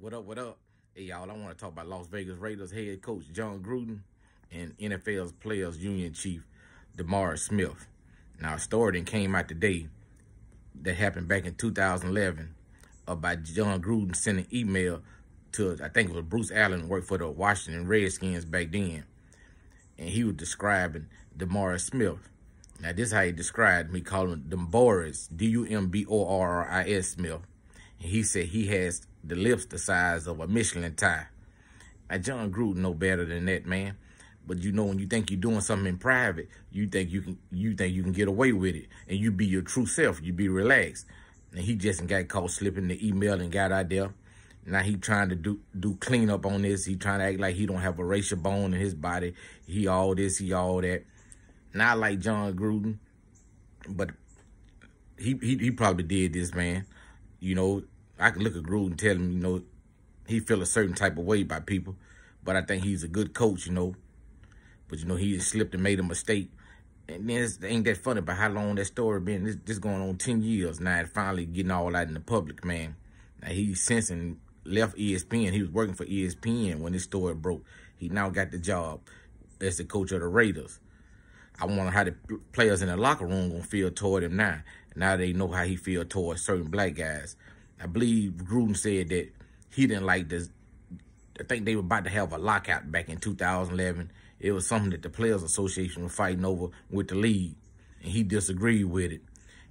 What up, what up? Hey, y'all, I want to talk about Las Vegas Raiders head coach Jon Gruden and NFL's Players Union Chief DeMaurice Smith. Now, a story that came out today that happened back in 2011 about Jon Gruden sending an email to, I think it was Bruce Allen, who worked for the Washington Redskins back then. And he was describing DeMaurice Smith. Now, this is how he described me, calling him Dumboris, D-U-M-B-O-R-I-S Smith. And he said he has the lips the size of a Michelin tie. Now, Jon Gruden know better than that, man. But you know, when you think you're doing something in private, you think you can you think you can get away with it, and you be your true self. You be relaxed. And he just got caught slipping the email and got out there. Now he trying to do do clean up on this. He trying to act like he don't have a racial bone in his body. He all this, he all that. Not like Jon Gruden, but he, he he probably did this, man. You know, I can look at Gruden and tell him, you know, he feel a certain type of way by people. But I think he's a good coach, you know. But, you know, he slipped and made a mistake. And then it ain't that funny about how long that story been. This, this going on 10 years now. It finally getting all out in the public, man. Now, he sensing left ESPN. He was working for ESPN when this story broke. He now got the job as the coach of the Raiders. I wonder how the players in the locker room gonna feel toward him now. Now they know how he feel toward certain black guys. I believe Gruden said that he didn't like this. I think they were about to have a lockout back in 2011. It was something that the Players Association was fighting over with the league, and he disagreed with it.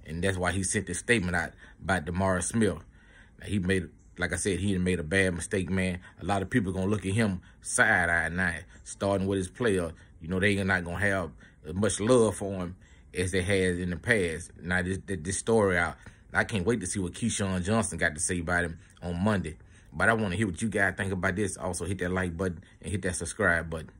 And that's why he sent this statement out about DeMaurice Smith. Now, he made, like I said, he made a bad mistake, man. A lot of people going to look at him side-eye now, starting with his player. You know, they are not going to have as much love for him as they had in the past. Now, this, this story out, I can't wait to see what Keyshawn Johnson got to say about him on Monday. But I want to hear what you guys think about this. Also, hit that like button and hit that subscribe button.